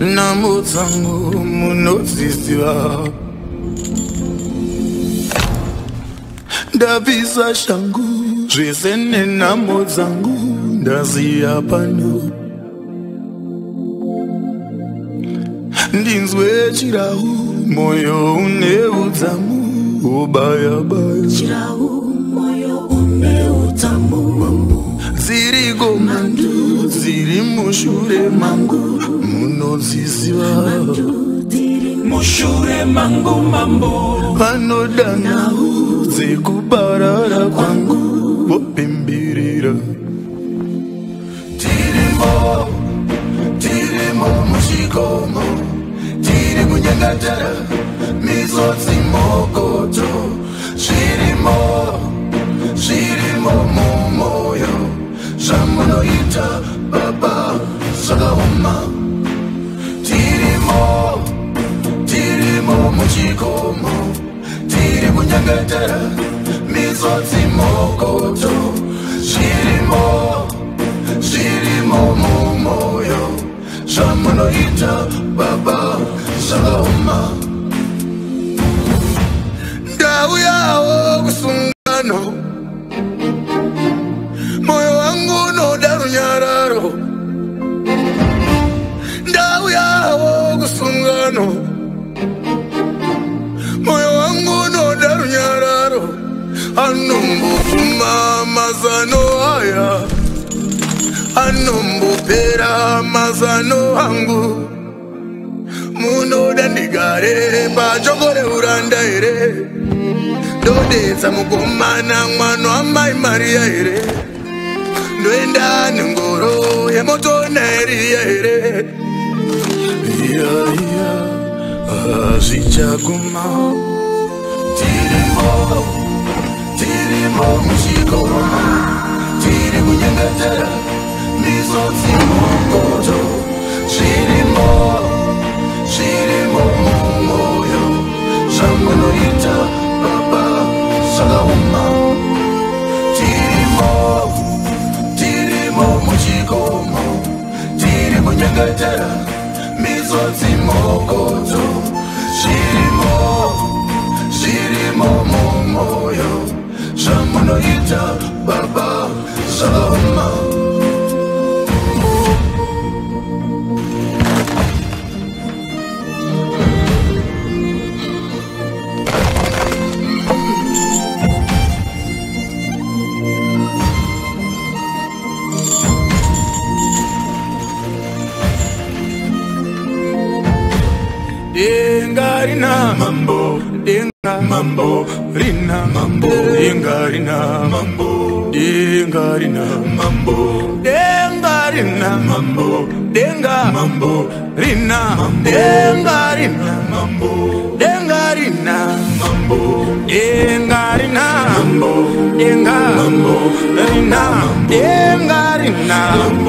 namutsangu munoziziva ndabvisa shangu zvese nenhambo dzangu ndaziya pano ndinzwe chirau moyo une udzamu ubayabaya dziriko manduu ziri mushure mangu munozviziva panodana dzekubarara kwangu vopimbirira mizotsimokoto zvirimo zvirimo mumoyo zvamunoita baba zvakaoma tirimo tirimo muchikomo tiri munyangatara mizodzi mokoto zvirimo zvirimo mumoyo zvamunoita baba zvakaoma ndauyawo kusungano anombofuma mazano aya anombopera mazano angu munoda ndigare pajoko reuranda here ndodetsa mukomana mwana wamai mariya here ndoenda nengoro yemoto nairiya here iyaiya hazvichaguma tirimo tirimo muchikoma tiri kunyangatara misotsi mungoto zvirimo zvirimo mumwoyo zvamunoita baba zvakauma tirimo tirimo muchikoma tiri kunyangatara misotsi mungoto zvirimo zvirimo mumwoyo Someone to eat up, Baba, na mambo denga mambo rina mambo denga rina mambo denga rina mambo denga rina mambo denga mambo rina denga rina mambo denga rina mambo denga rina mambo denga mambo rina denga rina mambo